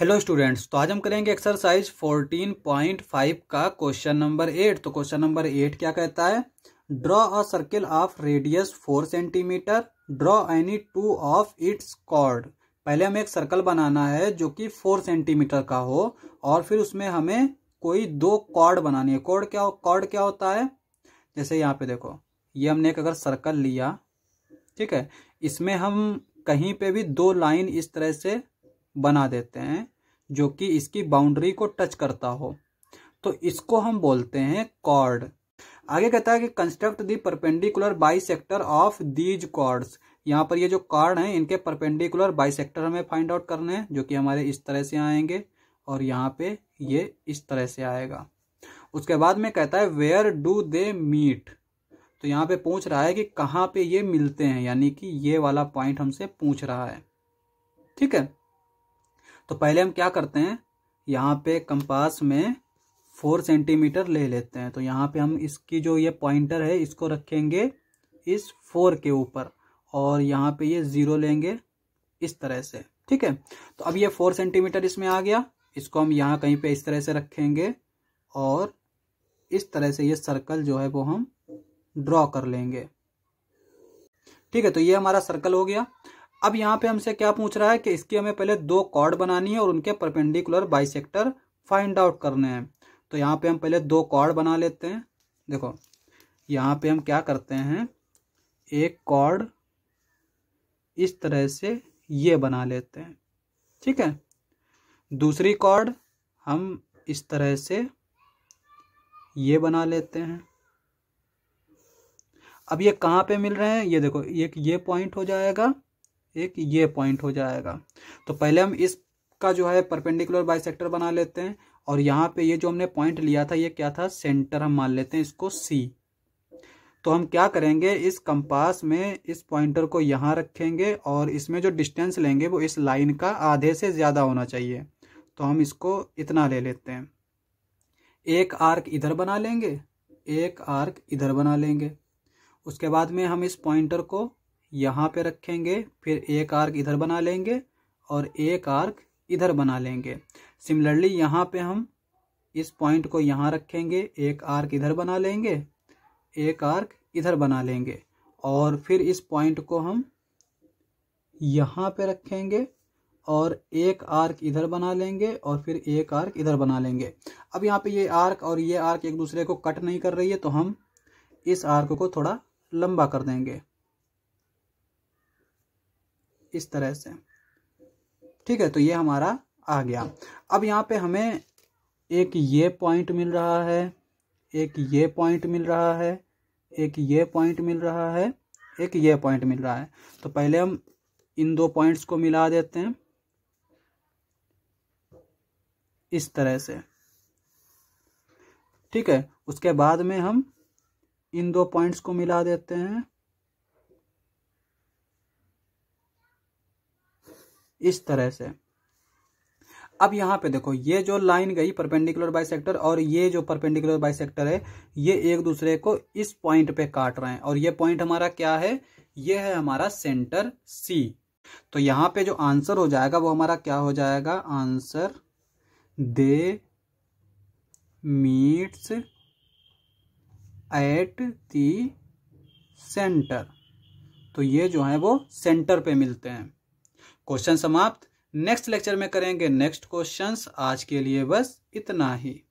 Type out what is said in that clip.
Hello students तो आज हम करेंगे एक्सरसाइज 14.5 का क्वेश्चन नंबर एट तो क्वेश्चन नंबर एट क्या कहता है? Draw a circle of radius four centimetre draw any two of its chord पहले हमें एक सर्कल बनाना है जो कि फोर सेंटीमीटर का हो और फिर उसमें हमें कोई दो कॉर्ड बनानी है। कॉर्ड क्या कॉर्ड क्या होता है? जैसे यहाँ पे देखो, ये हमने एक अगर सर्कल लिया, ठीक है? इसमें हम कहीं पे भी दो लाइन इस तरह से बना देते हैं, जो कि इसकी बाउंड्री को टच करता हो। तो इसको हम बोलते हैं कॉर्ड आगे कहता है कि construct the perpendicular bisector of these chords यहाँ पर ये जो कॉर्ड हैं, इनके परपेंडिकुलर बाई सेक्टर हमें फाइंड आउट करने हैं, जो कि हमारे इस तरह से आएँगे, और यहाँ पे ये इस तरह से आएगा। उसके बाद में कहता है वेयर डू दे मीट तो यहाँ पे पूछ रहा है कि कहाँ पे ये मिलते हैं, यानी कि ये वाला पॉइंट हमसे पूछ रहा है। ठीक है? तो पहले हम क्या करते हैं? यहाँ पे कंपास में फोर सेंटीमीटर ले लेते हैं। तो यहाँ पे हम इसकी जो ये पॉइंटर है, इसको रखेंगे इस फोर के ऊपर। और यहाँ पे ये ज़ीरो लेंगे इस तरह से। ठीक है? तो अब ये फोर सेंटीमीटर इसमें आ गया। इसको हम यहाँ कहीं पे इस तरह से रखेंगे और इस तरह से ये सर्कल जो है वो हम ड्रॉ कर लेंगे। ठीक है? तो ये हमारा सर्कल हो गया। अब यहाँ पे हमसे क्या पूछ रहा है कि इसकी हमें पहले दो कॉर्ड बनानी है और उनके परपेंडिकुलर बाइसेक्टर फाइंड आउट करने हैं। तो यहाँ पे हम पहले दो कॉर्ड बना लेते हैं। देखो, यहाँ पे हम क्या करते हैं, एक कॉर्ड इस तरह से ये बना लेते हैं। ठीक है? दूसरी कॉर्ड हम इस तरह से ये बना लेते हैं। अब ये कहाँ पे मिल रहे हैं? ये देखो, एक ये पॉइंट हो जाएगा। एक ये पॉइंट हो जाएगा। तो पहले हम इसका जो है परपेंडिकुलर बाइसेक्टर बना लेते हैं और यहाँ पे ये जो हमने पॉइंट लिया था, ये क्या था? सेंटर हम मान लेते हैं इसको सी तो हम क्या करेंगे? इस कंपास में इस पॉइंटर को यहाँ रखेंगे और इसमें जो डिस्टेंस लेंगे, वो इस लाइन का आधे से ज़्यादा होना चाहिए। तो हम इसको इतना ले लेते हैं। एक आर्क इधर बना लेंगे, एक आर्क इधर बना लेंगे। उसके बाद में हम इस पॉइंटर को यहाँ पे रखेंगे, फिर एक आर्क इधर बना लेंगे और एक आर्क इधर बना लेंगे। सिमिलरली यहाँ पे हम इस पॉइंट को यहाँ रखेंगे, एक आर्क इधर बना लेंगे, एक आर्क इधर बना लेंगे और फिर इस पॉइंट को हम यहाँ पे रखेंगे और एक आर्क इधर बना लेंगे और फिर एक आर्क इधर बना लेंगे। अब यहाँ पे ये आर्क और ये आर्क एक दूसरे को कट नहीं कर रही है तो हम इस आर्क को थोड़ा लंबा कर देंगे। इस तरह से। ठीक है तो ये हमारा आ गया। अब यहाँ पे हमें एक ये पॉइंट मिल रहा है, एक ये पॉइंट मिल रहा है, एक ये पॉइंट मिल रहा है, एक ये पॉइंट मिल रहा है। तो पहले हम इन दो पॉइंट्स को मिला देते हैं। इस तरह से। ठीक है, उसके बाद में हम इन दो पॉइंट्स को मिला देते हैं। इस तरह से। अब यहाँ पे देखो, ये जो लाइन गई परपेंडिकुलर बाइसेक्टर और ये जो परपेंडिकुलर बाइसेक्टर है, ये एक दूसरे को इस पॉइंट पे काट रहे हैं। और ये पॉइंट हमारा क्या है? ये है हमारा सेंटर सी तो यहाँ पे जो आंसर हो जाएगा, वो हमारा क्या हो जाएगा? Answer they meet at the centre. तो ये जो है वो सेंटर पे मिलते हैं। क्वेश्चन समाप्त। नेक्स्ट लेक्चर में करेंगे नेक्स्ट क्वेश्चंस। आज के लिए बस इतना ही।